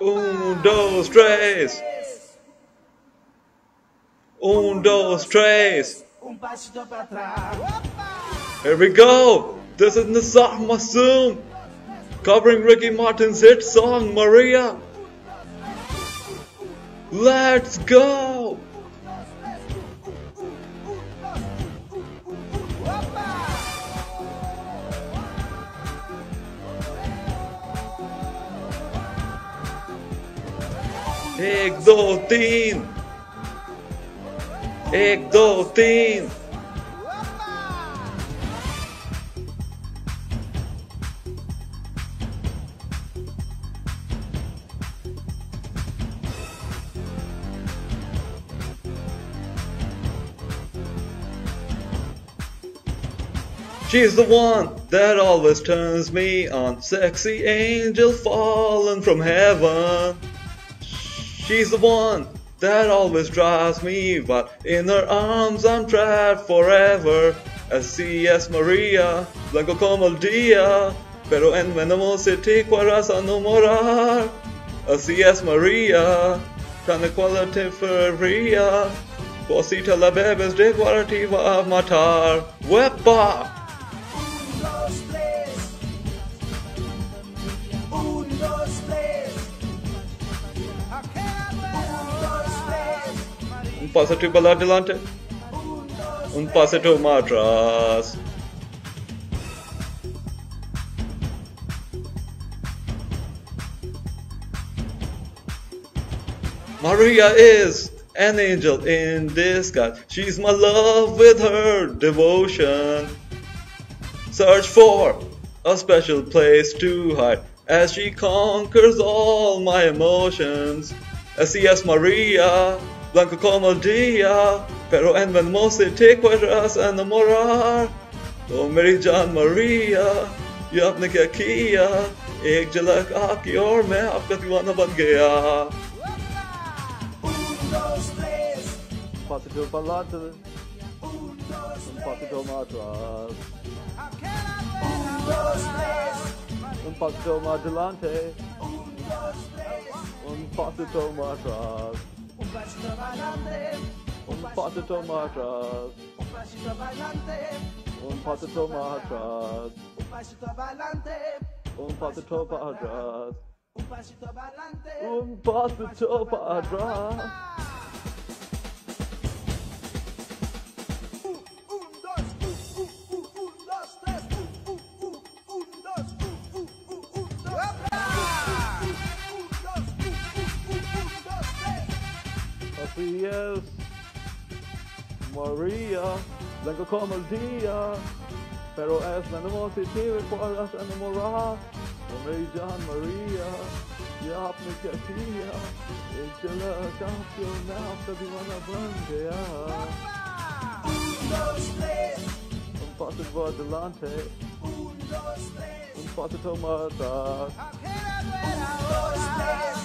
Un, dos, tres. Un, dos, tres. Here we go. This is Nisar Masoom covering Ricky Martin's hit song Maria. Let's go. एक दो तीन एक दो तीन She's the one that always turns me on. Sexy angel fallen from heaven. She's the one that always drives me but In her arms I'm trapped forever. Así es María, blanco como el día. Pero en veneno se te cuadras a no morar. Así es María, tan cual te feria. Por la bebes de guarda te va a matar. ¡Wepa! Un pasito para adelante, Un, pasito más atrás. Maria is an angel in disguise. She's my love with her devotion. Search for a special place to hide as she conquers all my emotions. Así es María, blanca como el día, pero en venmosa te puedas enamorar. Oh Mary John Maria, ये आपने क्या किया एक झलक आपकी और मैं आपका दीवाना बन गया un, dos, tres. Pasito pa'lante, Un, dos, un tres. pasito más atrás, Un, dos, tres. un pasito más Adelante, Un, dos, tres. un pasito más atrás, Un pasito para adelante. un pasito más atrás, Un pasito para adelante. un pasito más atrás, Un pasito para adelante. un pasito para atrás, Macias, Maria, Blanco como el día, pero es la animosity por las enamoradas, con ella María, ya me quería, ella la canción hasta de una bandera. Dos, tres. Un paso por adelante. Un, dos, tres. Un paso tomadas. Un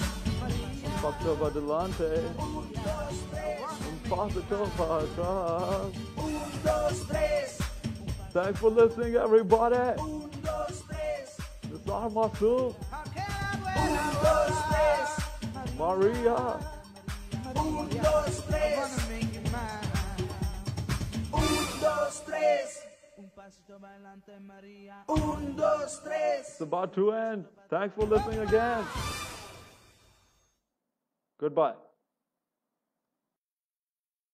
adelante Un, para atrás Un, dos, tres. thanks for listening everybody Un, dos, tres. Maria Un, dos, tres. Un, dos, tres. It's about to end. Thanks for listening again. Goodbye.